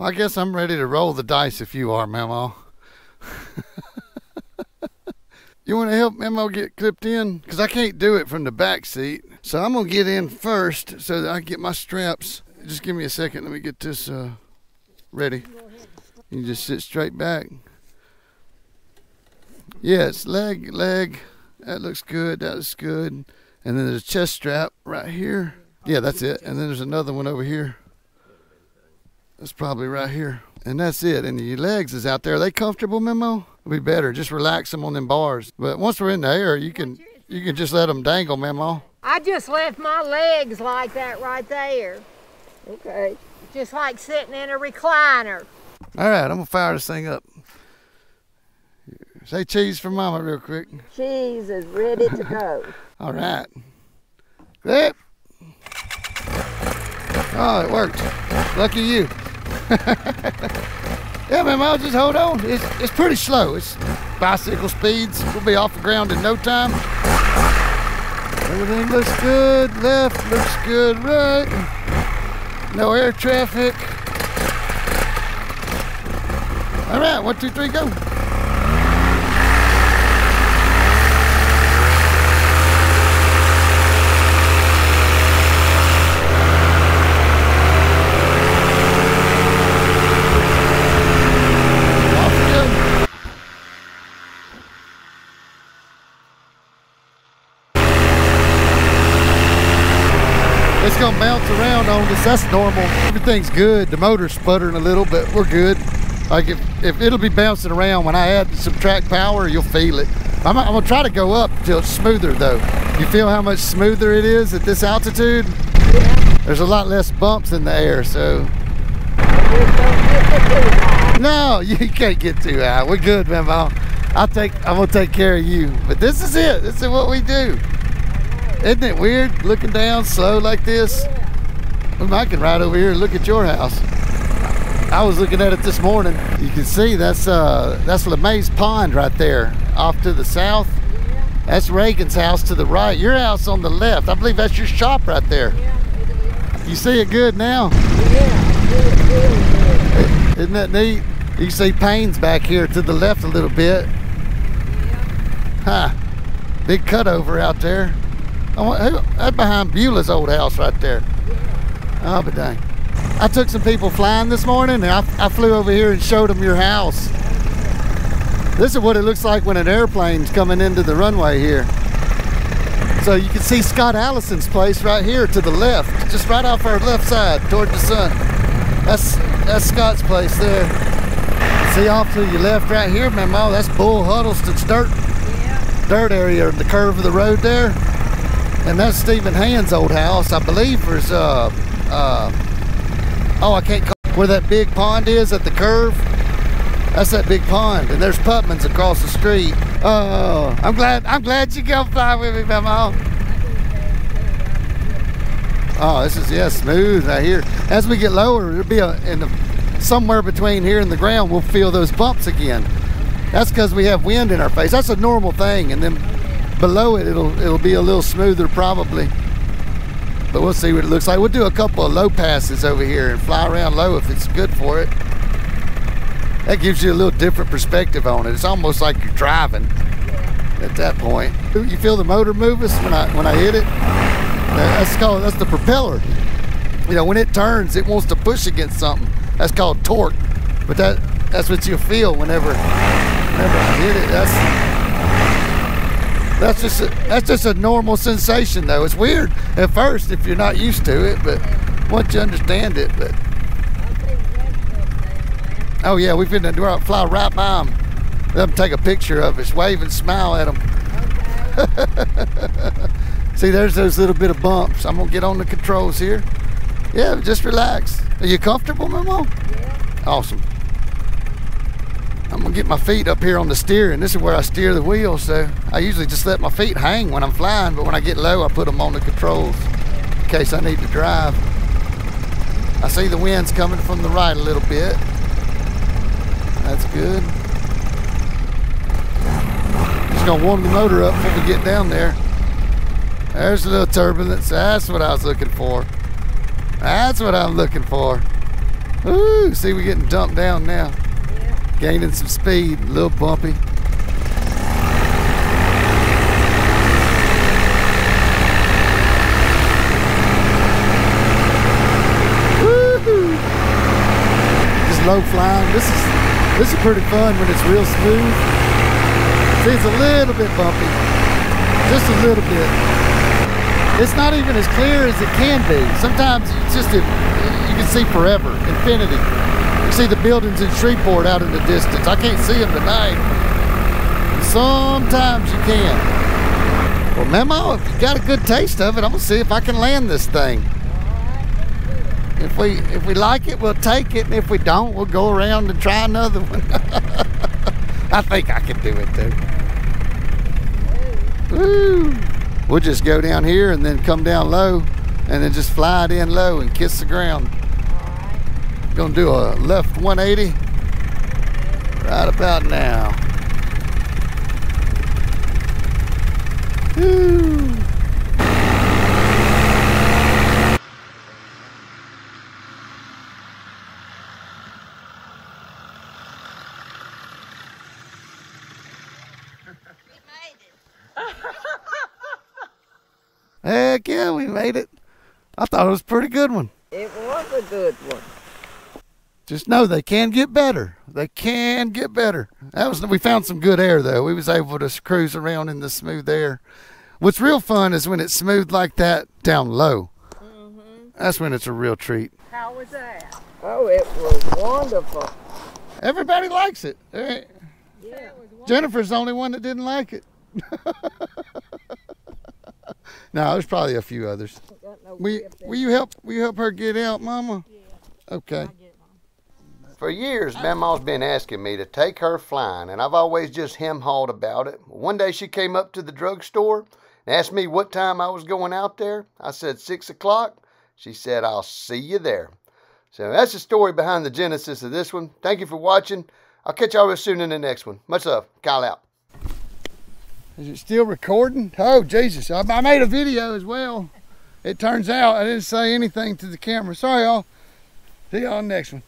Well, I guess I'm ready to roll the dice if you are, Memo. you want to help Memo get clipped in? Because I can't do it from the back seat. So I'm going to get in first so that I can get my straps. Just give me a second. Let me get this uh, ready. You just sit straight back. Yes, leg, leg. That looks good. That looks good. And then there's a chest strap right here. Yeah, that's it. And then there's another one over here. That's probably right here. And that's it. And your legs is out there. Are they comfortable, Memo? It'll be better. Just relax them on them bars. But once we're in the air, you can you can just let them dangle, Memo. I just left my legs like that right there. Okay. Just like sitting in a recliner. All right, I'm gonna fire this thing up. Say cheese for Mama real quick. Cheese is ready to go. All right. Yep. Oh, it worked. Lucky you. yeah, man, I'll just hold on. It's, it's pretty slow. It's bicycle speeds. We'll be off the ground in no time. Everything looks good. Left looks good. Right. No air traffic. All right, one, two, three, go. Off we go. It's gonna bounce around on us. That's normal. Everything's good. The motor's sputtering a little, but we're good. Like if, if it'll be bouncing around when I add some track power, you'll feel it. I'm, I'm gonna try to go up till it's smoother though. You feel how much smoother it is at this altitude? There's a lot less bumps in the air, so no, you can't get too high. We're good, Memo. I'll take. I'm gonna take care of you. But this is it. This is what we do. Isn't it weird looking down slow like this? I can ride over here and look at your house. I was looking at it this morning. You can see that's uh that's LeMay's Pond right there, off to the south. That's Reagan's house to the right. Your house on the left. I believe that's your shop right there. You see it good now? Isn't that neat? You see Payne's back here to the left a little bit. Huh. Big cutover out there. Who, that's behind Beulah's old house right there. Oh, but dang. I took some people flying this morning and I, I flew over here and showed them your house. This is what it looks like when an airplane's coming into the runway here. So you can see Scott Allison's place right here to the left, just right off our left side toward the sun. That's that's Scott's place there. See off to your left right here, Memo, that's Bull Huddleston's dirt dirt area, the curve of the road there. And that's Stephen Hand's old house, I believe, was uh uh oh I can't call where that big pond is at the curve. That's that big pond, and there's Putman's across the street. Oh, I'm glad I'm glad you come fly with me, Memo. Oh, this is yeah smooth right here. As we get lower, it'll be a, in the, somewhere between here and the ground. We'll feel those bumps again. That's because we have wind in our face. That's a normal thing, and then below it, it'll it'll be a little smoother probably. But we'll see what it looks like. We'll do a couple of low passes over here and fly around low if it's good for it. That gives you a little different perspective on it. It's almost like you're driving at that point. You feel the motor move us when I when I hit it. Uh, that's called that's the propeller. You know, when it turns, it wants to push against something. That's called torque. But that that's what you feel whenever whenever I hit it. That's that's just a, that's just a normal sensation though. It's weird at first if you're not used to it, but once you understand it, but oh yeah, we've been to fly right by them. Let them take a picture of us, wave and smile at them. See, there's those little bit of bumps. I'm gonna get on the controls here. Yeah, just relax. Are you comfortable, Memo? Yeah. Awesome. I'm gonna get my feet up here on the steering. This is where I steer the wheel. So I usually just let my feet hang when I'm flying, but when I get low, I put them on the controls in case I need to drive. I see the wind's coming from the right a little bit. That's good. Just gonna warm the motor up before we get down there. There's a little turbulence. That's what I was looking for. That's what I'm looking for. Ooh, see we're getting dumped down now. Gaining some speed, a little bumpy. Just low flying. This is this is pretty fun when it's real smooth. See, it's a little bit bumpy. Just a little bit. It's not even as clear as it can be. Sometimes it's just a, you can see forever, infinity. You see the buildings in Shreveport out in the distance. I can't see them tonight. Sometimes you can. Well, Memo, if you got a good taste of it, I'm gonna see if I can land this thing. If we if we like it, we'll take it, and if we don't, we'll go around and try another one. I think I can do it too. Woo! We'll just go down here and then come down low, and then just fly it in low and kiss the ground. Gonna do a left 180 right about now. Woo! Heck yeah, we made it. I thought it was a pretty good one. It was a good one. Just know they can get better. They can get better. That was we found some good air though. We was able to cruise around in the smooth air. What's real fun is when it's smooth like that down low. That's when it's a real treat. How was that? Oh, it was wonderful. Everybody likes it. Eh, Yeah. Jennifer's the only one that didn't like it. no, there's probably a few others. Got no Will, will you help? Will you help her get out, Mama? Yeah. Okay. For years, uh, Mama's been asking me to take her flying, and I've always just hem hawed about it. One day she came up to the drugstore and asked me what time I was going out there. I said six o'clock. She said, I'll see you there. So that's the story behind the genesis of this one. Thank you for watching. I'll catch y'all real soon in the next one. Much love. Kyle out. Is it still recording? Oh, Jesus. I, I made a video as well. It turns out I didn't say anything to the camera. Sorry, y'all. See y'all next one.